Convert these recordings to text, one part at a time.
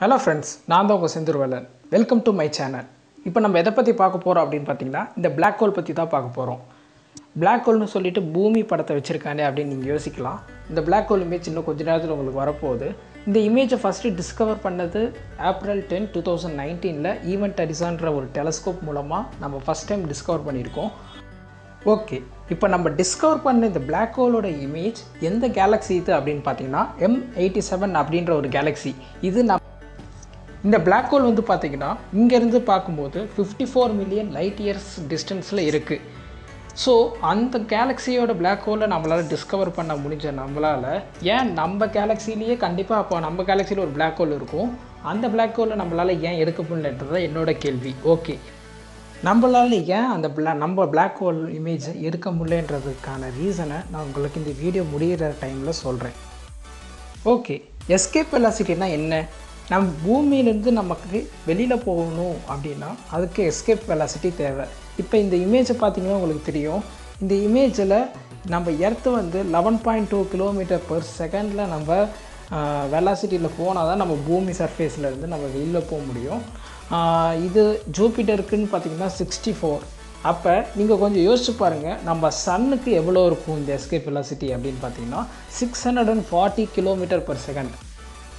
Hello friends நான் தான் உங்கள் Senthuruvalan welcome to my channel இப்போ நம்ம எதை பற்றி பார்க்க போகிறோம் அப்படின்னு பார்த்தீங்கன்னா இந்த பிளாக் ஹோல் பற்றி தான் பார்க்க போகிறோம் பிளாக் ஹோல்னு சொல்லிட்டு பூமி படத்தை வச்சுருக்கானே அப்படின்னு நீங்கள் யோசிக்கலாம். இந்த பிளாக் ஹோல் இமேஜ் இன்னும் கொஞ்ச நேரத்தில் உங்களுக்கு வரப்போகுது. இந்த இமேஜை ஃபஸ்ட்டு டிஸ்கவர் பண்ணது ஏப்ரல் டென் டூ தௌசண்ட் நைன்டீனில் ஈவெண்ட் அரிசான்ற ஒரு டெலஸ்கோப் மூலமாக நம்ம ஃபஸ்ட் டைம் டிஸ்கவர் பண்ணியிருக்கோம். ஓகே இப்போ நம்ம டிஸ்கவர் பண்ண இந்த பிளாக் ஹோலோட இமேஜ் எந்த கேலக்ஸி இது அப்படின்னு பார்த்தீங்கன்னா எம் எயிட்டி செவன் அப்படின்ற ஒரு கேலக்ஸி இது நம்ம இந்த பிளாக் ஹோல் வந்து பார்த்தீங்கன்னா இங்கேருந்து பார்க்கும்போது fifty four million light years டிஸ்டன்ஸில் இருக்குது ஸோ அந்த கேலக்ஸியோட பிளாக் ஹோலை நம்மளால் டிஸ்கவர் பண்ண முடிஞ்ச நம்மளால் ஏன் நம்ம கேலக்ஸிலேயே கண்டிப்பாக அப்போ நம்ம கேலக்ஸியில் ஒரு பிளாக் ஹோல் இருக்கும்? அந்த பிளாக் ஹோலை நம்மளால் ஏன் எடுக்க முடியலன்றது தான் என்னோட கேள்வி. ஓகே நம்மளால் ஏன் அந்த பிளா நம்ம பிளாக் ஹோல் இமேஜை எடுக்க முடியலன்றதுக்கான ரீசனை நான் உங்களுக்கு இந்த வீடியோ முடிகிற டைமில் சொல்கிறேன் ஓகே எஸ்கேப் வெலாசிட்டினா என்ன? நம் பூமியிலேருந்து நமக்கு வெளியில் போகணும் அப்படின்னா அதுக்கு எஸ்கேப் வெலாசிட்டி தேவை. இப்போ இந்த இமேஜை பார்த்தீங்கன்னா உங்களுக்கு தெரியும். இந்த இமேஜில் நம்ம எர்த்து வந்து eleven point two kilometre per செகண்டில் நம்ம வெலாசிட்டியில் போனால் தான் நம்ம பூமி சர்ஃபேஸில் இருந்து நம்ம வெளியில் போக முடியும். இது ஜூபிட்டருக்குன்னு பார்த்தீங்கன்னா சிக்ஸ்டி ஃபோர் அப்போ நீங்கள் கொஞ்சம் யோசிச்சு பாருங்கள் நம்ம சன்னுக்கு எவ்வளோ இருக்கும் இந்த எஸ்கேப் வெலாசிட்டி அப்படின்னு பார்த்தீங்கன்னா six hundred and forty kilometre per second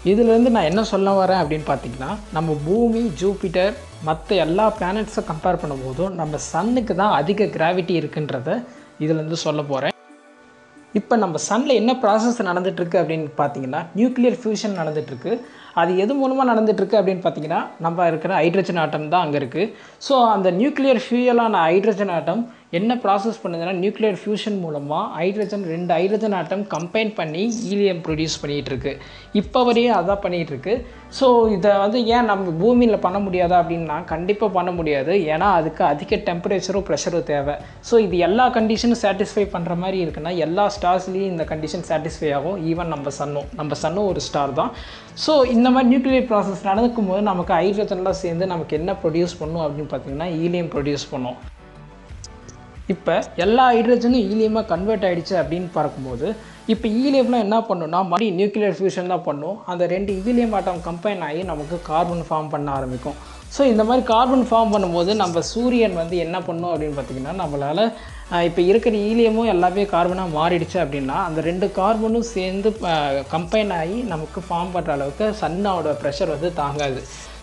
இதுலேருந்து நான் என்ன சொல்ல வரேன் அப்படின்னு பார்த்தீங்கன்னா நம்ம பூமி ஜூபிட்டர் மற்ற எல்லா பிளானட்ஸை கம்பேர் பண்ணும்போதும் நம்ம சன்னுக்கு தான் அதிக கிராவிட்டி இருக்குன்றத இதுலேருந்து சொல்ல போகிறேன் இப்போ நம்ம சன்னில் என்ன ப்ராசஸ் நடந்துட்டுருக்கு அப்படின்னு பார்த்தீங்கன்னா நியூக்ளியர் ஃபியூஷன் நடந்துட்டுருக்கு. அது எது மூலமாக நடந்துகிட்ருக்கு அப்படின்னு பார்த்தீங்கன்னா நம்ம இருக்கிற ஹைட்ரஜன் ஆட்டம் தான் அங்கே இருக்குது ஸோ அந்த நியூக்ளியர் ஃபியூயலான ஹைட்ரஜன் ஆட்டம் என்ன ப்ராசஸ் பண்ணுதுன்னா நியூக்ளியர் ஃபியூஷன் மூலமாக ஹைட்ரஜன் ரெண்டு ஹைட்ரஜன் ஆட்டம் கம்பைன் பண்ணி ஈலியம் ப்ரொடியூஸ் பண்ணிகிட்டு இருக்கு இப்போ வரையும் அதான் பண்ணிகிட்ருக்கு. ஸோ இதை வந்து ஏன் நம்ம பூமியில் பண்ண முடியாதா அப்படின்னா கண்டிப்பாக பண்ண முடியாது. ஏன்னா அதுக்கு அதிக டெம்பரேச்சரும் ப்ரெஷரும் தேவை. ஸோ இது எல்லா கண்டிஷனும் சாட்டிஸ்ஃபை பண்ணுற மாதிரி இருக்குன்னா எல்லா ஸ்டார்ஸ்லேயும் இந்த கண்டிஷன் சாட்டிஸ்ஃபை ஆகும். ஈவன் நம்ம சன்னும் நம்ம சன்னும் ஒரு ஸ்டார் தான். ஸோ இந்த மாதிரி நியூக்ளியர் ப்ராசஸ் நடக்கும் போது நமக்கு ஹைட்ரஜன்லாம் சேர்ந்து நமக்கு என்ன ப்ரொடியூஸ் பண்ணும் அப்படின்னு பார்த்தீங்கன்னா ஈலியம் ப்ரொடியூஸ் பண்ணும். இப்போ எல்லா ஹைட்ரஜனும் ஈலியமாக கன்வெர்ட் ஆகிடுச்சு அப்படின்னு பார்க்கும்போது இப்போ ஈலியம்லாம் என்ன பண்ணுன்னா மறுபடியும் நியூக்ளியர் ஃபியூஷன் தான் பண்ணும். அந்த ரெண்டு ஈலியம் ஆட்டம் கம்பைன் ஆகி நமக்கு கார்பன் ஃபார்ம் பண்ண ஆரம்பிக்கும். ஸோ இந்த மாதிரி கார்பன் ஃபார்ம் பண்ணும்போது நம்ம சூரியன் வந்து என்ன பண்ணும் அப்படின்னு பார்த்தீங்கன்னா நம்மளால் இப்போ இருக்கிற ஈலியமும் எல்லாமே கார்பனாக மாறிடுச்சு அப்படின்னா அந்த ரெண்டு கார்பனும் சேர்ந்து கம்பைன் ஆகி நமக்கு ஃபார்ம் பண்ணுற அளவுக்கு சன்னோட ப்ரெஷர் வந்து தாங்காது.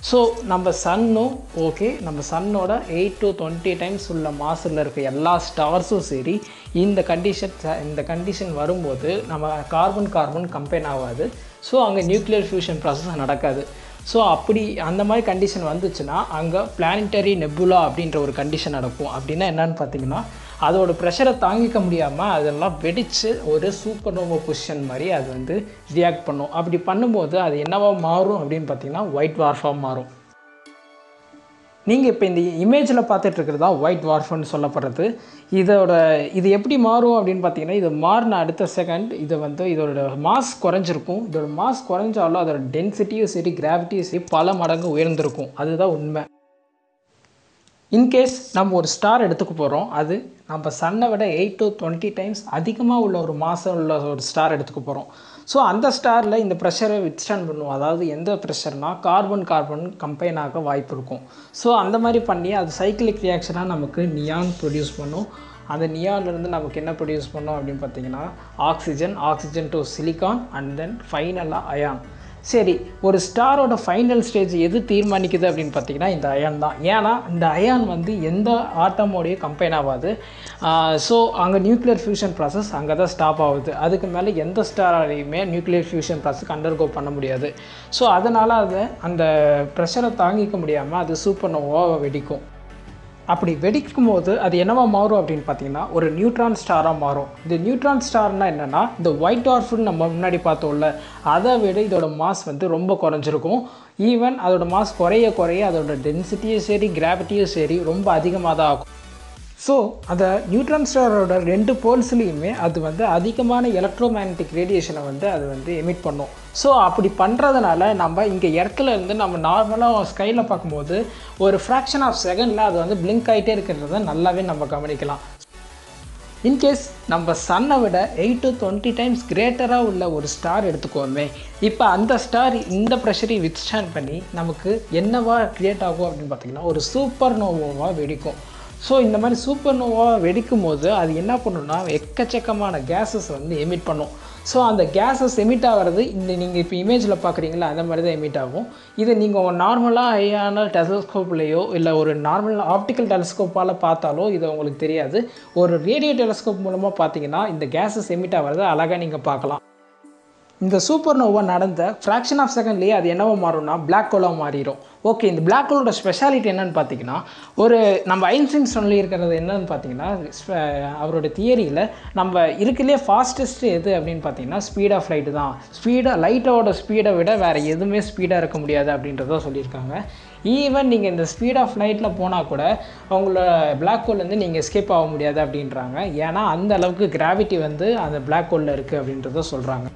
ஸோ நம்ம சன்னும் ஓகே நம்ம சன்னோட எயிட் டு டுவெண்ட்டி டைம்ஸ் உள்ள மாசில் இருக்க எல்லா ஸ்டார்ஸும் சரி இந்த கண்டிஷன் இந்த கண்டிஷன் வரும்போது நம்ம கார்பன் கார்பன் கம்பைன் ஆகாது. ஸோ அங்கே நியூக்ளியர் ஃபியூஷன் ப்ராசஸ் நடக்காது. ஸோ அப்படி அந்த மாதிரி கண்டிஷன் வந்துச்சுன்னா அங்கே பிளானிட்டரி நெபுலா அப்படின்ற ஒரு கண்டிஷன் நடக்கும். அப்படின்னா என்னன்னு பார்த்தீங்கன்னா அதோட ப்ரெஷரை தாங்கிக்க முடியாமல் அதெல்லாம் வெடித்து ஒரு சூப்பர் நோவோ பொசிஷன் மாதிரி அது வந்து ரியாக்ட் பண்ணும். அப்படி பண்ணும்போது அது என்னவாக மாறும் அப்படின்னு பார்த்தீங்கன்னா ஒயிட் வார்ஃபாக மாறும். நீங்கள் இப்போ இந்த இமேஜில் பார்த்துட்டு இருக்கிறது? தான் ஒயிட் வார்ஃப்னு சொல்லப்படுறது. இதோட இது எப்படி மாறும் அப்படின்னு பார்த்தீங்கன்னா இது மாறின அடுத்த செகண்ட் இது வந்து இதோட மாஸ் குறைஞ்சிருக்கும். இதோட மாஸ் குறைஞ்சாலும் அதோட டென்சிட்டியும் சரி கிராவிட்டியும் சரி பல மடங்கு உயர்ந்திருக்கும். அதுதான் உண்மை. இன்கேஸ் நம்ம ஒரு ஸ்டார் எடுத்துக்க போகிறோம் அது நம்ம சன்னை விட எயிட் டு டுவெண்ட்டி டைம்ஸ் அதிகமாக உள்ள ஒரு மாதம் உள்ள ஒரு ஸ்டார் எடுத்துக்க போகிறோம் ஸோ அந்த ஸ்டாரில் இந்த ப்ரெஷரை வித்ஸ்டாண்ட் பண்ணுவோம். அதாவது எந்த ப்ரெஷர்னால் கார்பன் கார்பன் கம்பைன் ஆக வாய்ப்பு இருக்கும். ஸோ அந்த மாதிரி பண்ணி அது சைக்கிளிக் ரியாக்ஷனாக நமக்கு நியான் ப்ரொடியூஸ் பண்ணும். அந்த நியான்லேருந்து நமக்கு என்ன ப்ரொடியூஸ் பண்ணோம் அப்படின்னு பார்த்தீங்கன்னா oxygen oxygen to silicon and then ஃபைனலாக அயான் சரி ஒரு ஸ்டாரோட ஃபைனல் ஸ்டேஜ் எது தீர்மானிக்குது அப்படின்னு பார்த்தீங்கன்னா இந்த அயான் தான். ஏன்னா இந்த அயான் வந்து எந்த ஆட்டமோடைய கம்பைன் ஆகாது. ஸோ அங்கே நியூக்ளியர் ஃபியூஷன் ப்ராசஸ் அங்கே தான் ஸ்டாப் ஆகுது. அதுக்கு மேலே எந்த ஸ்டாராலையுமே நியூக்ளியர் ஃபியூஷன் ப்ராசஸ் அண்டர்கோ பண்ண முடியாது. ஸோ அதனால் அதை அந்த ப்ரெஷரை தாங்கிக்க முடியாமல் அது சூப்பர் நோவாக வெடிக்கும். அப்படி வெடிக்கும் போது அது என்னவா மாறும் அப்படின்னு பார்த்தீங்கன்னா ஒரு நியூட்ரான் ஸ்டாராக மாறும். இந்த நியூட்ரான் ஸ்டார்னால் என்னென்னா இந்த ஒயிட் டார்ஃப்னு நம்ம முன்னாடி பார்த்தோம்ல அதை விட இதோட மாஸ் வந்து ரொம்ப குறைஞ்சிருக்கும். ஈவன் அதோட மாஸ் குறைய குறைய அதோட டென்சிட்டியும் சரி கிராவிட்டியும் சரி ரொம்ப அதிகமாக தான் ஆகும். ஸோ அந்த நியூட்ரான் ஸ்டாரோட ரெண்டு போல்ஸ்லேயுமே அது வந்து அதிகமான எலக்ட்ரோ மேக்னட்டிக் ரேடியேஷனை வந்து அது வந்து எமிட் பண்ணும். ஸோ அப்படி பண்ணுறதுனால நம்ம இங்கே இடத்துல இருந்து நம்ம நார்மலாக ஸ்கையில் பார்க்கும்போது ஒரு ஃப்ராக்ஷன் ஆஃப் செகண்டில் அது வந்து பிளிங்க் ஆகிட்டே இருக்கிறத நல்லாவே நம்ம கவனிக்கலாம். இன்கேஸ் நம்ம சன்னை விட எயிட் டு டுவெண்ட்டி டைம்ஸ் கிரேட்டராக உள்ள ஒரு ஸ்டார் எடுத்துக்கோமே. இப்போ அந்த ஸ்டார் இந்த ப்ரெஷரை வித்ஸ்டாண்ட் பண்ணி நமக்கு என்னவா க்ரியேட் ஆகும் அப்படின்னு பார்த்தீங்கன்னா ஒரு சூப்பர் நோவோவாக வெடிக்கும். ஸோ இந்த மாதிரி சூப்பர் நோவா வெடிக்கும் போது அது என்ன பண்ணுன்னா எக்கச்சக்கமான கேஸஸ் வந்து எமிட் பண்ணும். ஸோ அந்த கேஸஸ் எமிட் ஆகிறது இந்த நீங்கள் இப்போ இமேஜில் பார்க்குறீங்களா அந்த மாதிரி தான் எமிட் ஆகும். இதை நீங்கள் நார்மலாக ஐயான டெலஸ்கோப்லேயோ இல்லை ஒரு நார்மல் ஆப்டிக்கல் டெலஸ்கோப்பால் பார்த்தாலோ இது உங்களுக்கு தெரியாது. ஒரு ரேடியோ டெலஸ்கோப் மூலமாக பார்த்தீங்கன்னா இந்த கேஸஸ் எமிட் ஆகிறத அழகாக நீங்கள் பார்க்கலாம். இந்த சூப்பர் நோவா நடந்த ஃப்ராக்ஷன் ஆஃப் செகண்ட்லேயே அது என்னவோ மாறும்னா பிளாக் ஹோலாக மாறிடும் ஓகே இந்த பிளாக் ஹோலோட ஸ்பெஷாலிட்டி என்னன்னு பார்த்தீங்கன்னா ஒரு நம்ம ஐன்ஸ்டைன் சொல்லியிருக்கிறது என்னன்னு பார்த்தீங்கன்னா அவரோட தியரியில் நம்ம இருக்குல்லையே ஃபாஸ்டஸ்ட் எது அப்படின்னு பார்த்தீங்கன்னா ஸ்பீட் ஆஃப் லைட்டு தான். ஸ்பீடாக லைட்டோட ஸ்பீடை விட வேறு எதுவுமே ஸ்பீடாக இருக்க முடியாது அப்படின்றத சொல்லியிருக்காங்க. ஈவன் நீங்கள் இந்த ஸ்பீட் ஆஃப் லைட்டில் போனால் கூட அவங்களோட பிளாக் ஹோல்லேருந்து நீங்கள் எஸ்கேப் ஆக முடியாது அப்படின்றாங்க. ஏன்னா அந்த அளவுக்கு கிராவிட்டி வந்து அந்த பிளாக் ஹோலில் இருக்குது அப்படின்றத சொல்கிறாங்க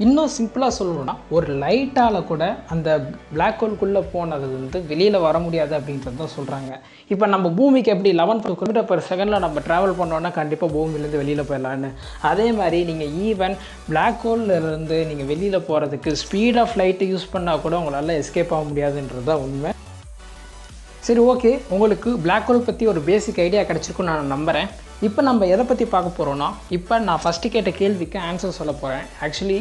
இன்னும் சிம்பிளாக சொல்லணும்னா ஒரு லைட்டால் கூட அந்த பிளாக் ஹோல்குள்ளே போனது வந்து வெளியில் வர முடியாது அப்படின்றது தான் சொல்கிறாங்க இப்போ நம்ம பூமிக்கு எப்படி லெவன் கிலோமீட்டர் பர் செகண்டில் நம்ம ட்ராவல் பண்ணோன்னா கண்டிப்பாக பூமியிலேருந்து வெளியில் போயிடலான்னு அதே மாதிரி நீங்கள் ஈவன் பிளாக் இருந்து நீங்கள் வெளியில் போகிறதுக்கு ஸ்பீட் ஆஃப் லைட்டு யூஸ் பண்ணால் கூட உங்களால் எஸ்கேப் ஆக முடியாதுன்றது தான் உண்மை. சரி ஓகே உங்களுக்கு பிளாக் ஹோல் பற்றி ஒரு பேசிக் ஐடியா கிடச்சிருக்குன்னு நான் நம்புகிறேன் இப்போ நம்ம எதை பற்றி பார்க்க போகிறோன்னா இப்போ நான் ஃபஸ்ட்டு கேட்ட கேள்விக்கு ஆன்சர் சொல்ல போகிறேன் ஆக்சுவலி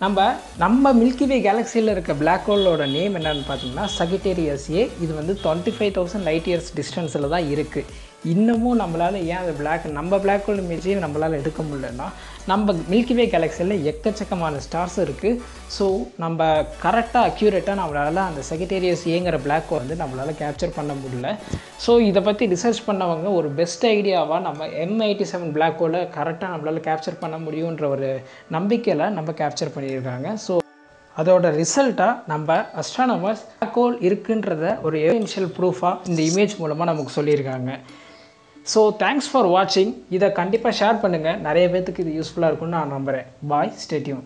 நம்ம நம்ம மில்கிவே கேலக்ஸியில் இருக்க பிளாக் ஹோலோட நேம் என்னன்னு பார்த்தீங்கன்னா சகிட்டேரியஸ் ஏ இது வந்து twenty five thousand light years டிஸ்டன்ஸில் தான் இருக்குது இன்னமும் நம்மளால் ஏன் அது பிளாக் நம்ம பிளாக் ஹோல் இமேஜையும் நம்மளால் எடுக்க முடியலன்னா நம்ம மில்கிவே கேலக்ஸியில் எக்கச்சக்கமான ஸ்டார்ஸ் இருக்குது ஸோ நம்ம கரெக்டாக அக்யூரேட்டாக நம்மளால் அந்த செகட்டேரியஸ் ஏங்கிற பிளாக் ஹோல் வந்து நம்மளால் கேப்சர் பண்ண முடியல. ஸோ இதை பற்றி ரிசர்ச் பண்ணவங்க ஒரு பெஸ்ட் ஐடியாவாக நம்ம எம் எயிட்டி செவன் பிளாக் ஹோலை கரெக்டாக நம்மளால் கேப்சர் பண்ண முடியுன்ற ஒரு நம்பிக்கையில் நம்ம கேப்சர் பண்ணியிருக்காங்க. ஸோ அதோட ரிசல்ட்டாக நம்ம அஸ்ட்ரானமர்ஸ் பிளாக் ஹோல் இருக்குன்றத ஒரு எவிடென்ஷியல் ப்ரூஃபாக இந்த இமேஜ் மூலமாக நமக்கு சொல்லியிருக்காங்க. ஸோ தேங்க்ஸ் ஃபார் வாட்சிங் இதை கண்டிப்பாக ஷேர் பண்ணுங்கள் நிறைய பேர்த்துக்கு இது யூஸ்ஃபுல்லாக இருக்கும்னு நான் நம்புகிறேன் பாய் ஸ்டேட்யூன்